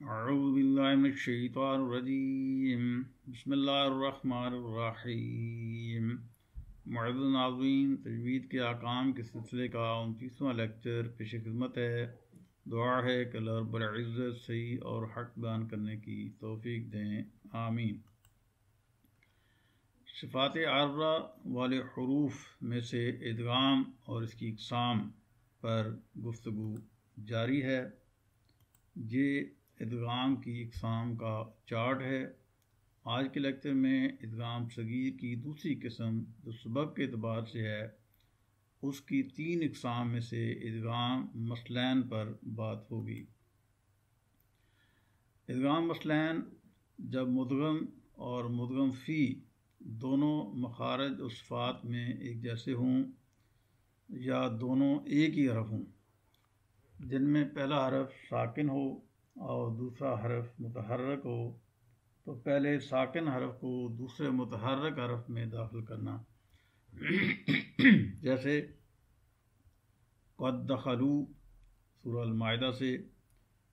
अज़बिल्लाशैतानरजीम बसमीम मर्द नाजीन तजवीद के आकाम के सिलसिले का उनतीसवां लेक्चर पेश खिदमत है दुआ है कि रब्ज़त सही और हक बयान करने की तोफ़ी दें आमीन सिफ़ात आर्रा वाले हरूफ में से इदगाम और इसकी इकसाम पर गुफ्तु जारी है ये इदगाम की इकसाम का चार्ट है। आज के लेक्चर में इदगाम सगीर की दूसरी किस्म जो सबक के अतबार से है, उसकी तीन इकसाम में से इदगाम मसलैन पर बात होगी। इदगाम मसलैन जब मुदगम और मुदगम फ़ी दोनों मखारज उसफात में एक जैसे हों या दोनों एक ही हरफ हों, जिनमें पहला हरफ साकिन हो और दूसरा हरफ मुतहरक हो तो पहले साकिन हरफ को दूसरे मुतहरक हरफ में दाखिल करना। जैसे, कद कदखलू सूरमायदा से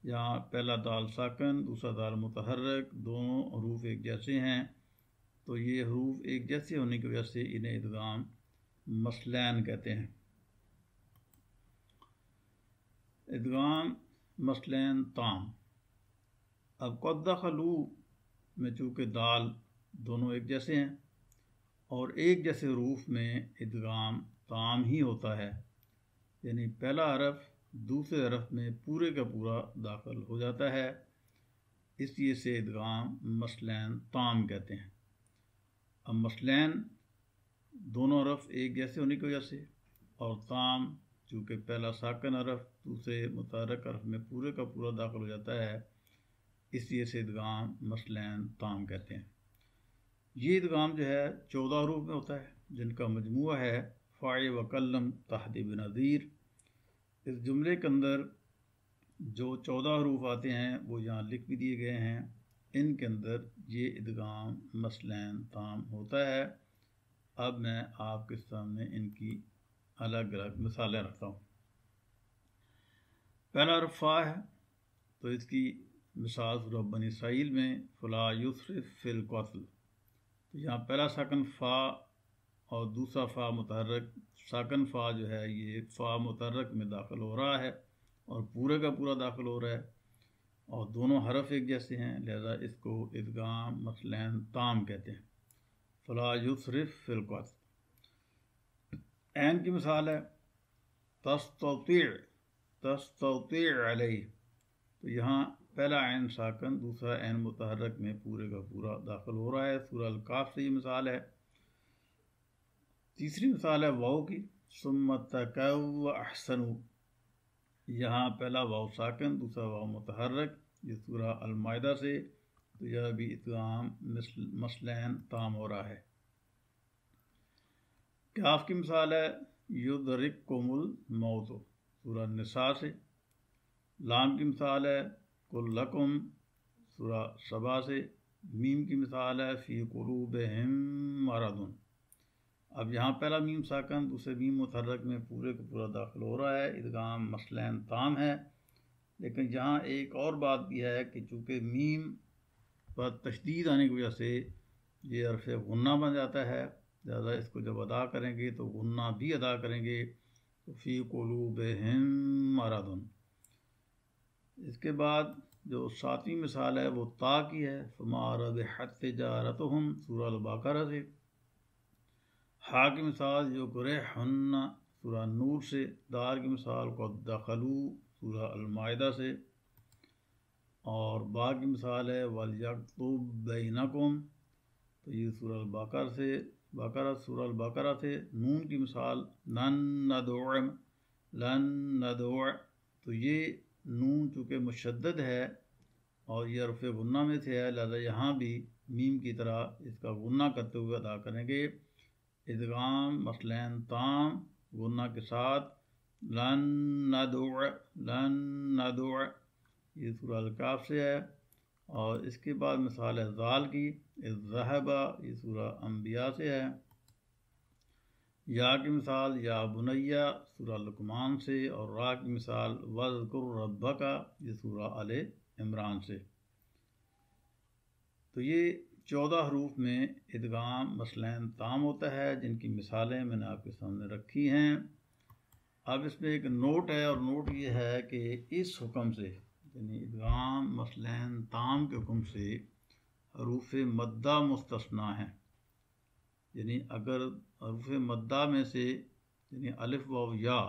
यहाँ पहला दाल साकन, दूसरा दाल मुतहरक दोनों हरूफ एक जैसे हैं। तो ये हरूफ एक जैसे होने की वजह से इन्हें इदगाम मसलैन कहते हैं। इदगाम मसलन ताम। अब कदखलू में चूँकि दाल दोनों एक जैसे हैं और एक जैसे रूफ में इदगाम ताम ही होता है, यानी पहला हरफ दूसरे अरफ में पूरे का पूरा दाखिल हो जाता है। इसलिए से इदगाम मसलन ताम कहते हैं। अब मसलन दोनों हरफ एक जैसे होने की वजह से और ताम चूँकि पहला साकन अरफ दूसरे मुतारक अरफ में पूरे का पूरा दाखिल हो जाता है, इसलिए से इदगाम, मसलन, ताम कहते हैं। ये इदगाम जो है, चौदह रूप में होता है, जिनका मजमू है फ़ाय वकलम तहदीब नज़ीर। इस जुमले के अंदर जो चौदह हरूफ आते हैं, वो यहाँ लिख भी दिए गए हैं। इनके अंदर ये इदगाम, मसलन, ताम होता है। अब मैं आपके सामने इनकी अलग अलग मिसालें रखता हूँ। पहला रफ़ा है। तो इसकी मिसाल सूरह बनी साइल में, फ़ला युसरफ फिल कत्ल। तो यहाँ पहला साकन फ़ा और दूसरा फ़ा मुतहरक साकन फ़ा जो है, ये फ़ा मुतहरक में दाखिल हो रहा है और पूरे का पूरा दाखिल हो रहा है और दोनों हरफ एक जैसे हैं, लिहाजा इसको इदगाम, मसलन, ताम कहते हैं। फ़ला युसरफ फिल कत्ल। एन की मिसाल है, तस्तौतीर। तस्तौतीर अलई तो यहाँ पहला एन साकन, दूसरा एन मुतहरक में पूरे का पूरा दाखिल हो रहा है। सूरह अलकाफ से ये मिसाल है। तीसरी मिसाल है वाओ की। सुमत अहसनु। यहाँ पहला वाओ साकन, दूसरा वाओ मुतहरक। ये सूरह अलमायदा से। तो यह भी इतगाम मसलन ताम हो रहा है। काफ की मिसाल है युद्धरिक कोमुल मौत। सूरह निसा से। लाम की मिसाल है कुल्लकुम सूरह सबा से। मीम की मिसाल है, फ़ी करूब मरदन। अब यहाँ पहला मीम साकन, दूसरे मीम मुतरक में पूरे का पूरा दाखिल हो रहा है। इदगाम मसलन ताम है। लेकिन यहाँ एक और बात भी है कि चूँकि मीम पर तशदीद आने की वजह से ये अरफ गुन्ना बन जाता है, ज़्यादा इसको जब अदा करेंगे तो गुन्ना भी अदा करेंगे। फ़ी कलूब हिम मरादन। इसके बाद जो सातवीं मिसाल है, वो ता की है। फमारद हत जारत हम सूरह बाकर से। हा की मिसाल जो गुरे हन्ना सूरह नूर से। दार की मिसाल को दखलू, सूरह अलमायदा से। और बा की मिसाल है, वल यकतुब बैनकुम तो ये सूरह बाकर से। बकरा, सूरह बकरा से नून की मिसाल, लन नदोम लन नदो तो ये नून चूँकि मुशद है, और ये रफ़ गुन्ना में है लिहाजा यहाँ भी मीम की तरह इसका गुन्ना करते हुए अदा करेंगे। इदगाम, मसलन ताम, गुन्ना के साथ, लन न नदो लन न नदो ये सूरह काफ से है। और इसके बाद मिसाल है ज़ाल की जहबा, ये सूरा अम्बिया से है। या की मिसाल, या बुनैया, सूरा लकमान से, और रा की मिसाल, वज़कुर रब्बा का ये सूरा अल इमरान से। तो ये चौदह हरूफ में इदगाम मसलन ताम होता है, जिनकी मिसालें मैंने आपके सामने रखी हैं। अब इसमें एक नोट है, और नोट ये है कि इस हुक्म से यानी इदगाम, मसलन, ताम के हुक्म से हरूफ मद्दा मुस्तना है। यानी अगर हरूफ मद्दा में से, यानी अलिफ व या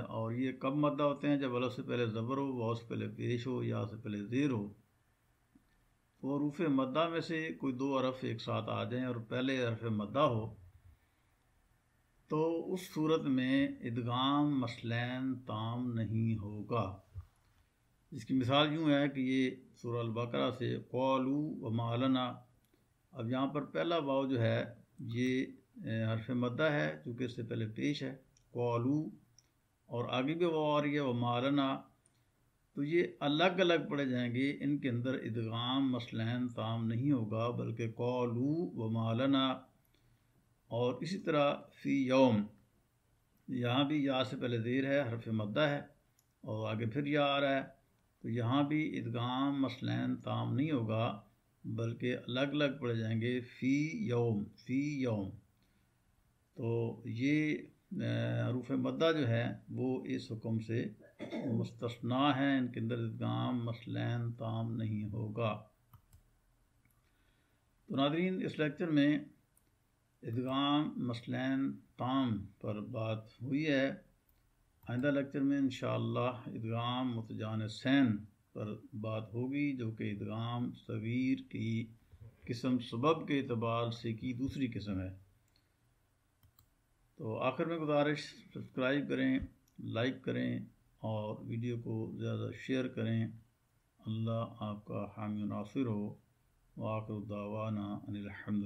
और ये कब मद्दा होते हैं? जब अलफ से पहले ज़बर हो, वाव से पहले पेश हो, या से पहले ज़ेर हो। तो रूफ़ मद्दा में से कोई दो अरफ एक साथ आ जाएँ और पहले अरफ मद्दा हो तो उस सूरत में इदगाम, मसलन, ताम नहीं होगा। इसकी मिसाल यूँ है कि ये सूर से कौलू व मालना अब यहाँ पर पहला वाव जो है, ये हरफ मद्दा है, चूँकि इससे पहले पेश है, कौलू। और आगे भी वो आ रही है, व मालना तो ये अलग अलग पढ़े जाएँगे, इनके अंदर इदगाम मसलन ताम नहीं होगा, बल्कि कौलू व मालना और इसी तरह फ़ी यौम। यहाँ भी या से पहले देर है, हरफ मद्दा है, और आगे फिर या आ रहा है। तो यहाँ भी इदगाम मसलन ताम नहीं होगा, बल्कि अलग अलग पढ़े जाएँगे, फ़ी यौम फ़ी यौम। तो ये हरूफ मद्दा जो है, वो इस हुक्म से मुस्तना है, इनके अंदर इदगाम मसलन ताम नहीं होगा। तो नादरीन, इस लेक्चर में इदगाम मसलन ताम पर बात हुई है। आइंदा लेक्चर में इन इदगाम मुतजान सैन पर बात होगी, जो कि इदगाम सवीर की किस्म सबब के अतबार से की दूसरी किस्म है। तो आखिर में गुजारिश, सब्सक्राइब करें, लाइक करें और वीडियो को ज़्यादा शेयर करें। अल्लाह आपका हामी नासिर हो। वाक़ दावाना अनिलहमद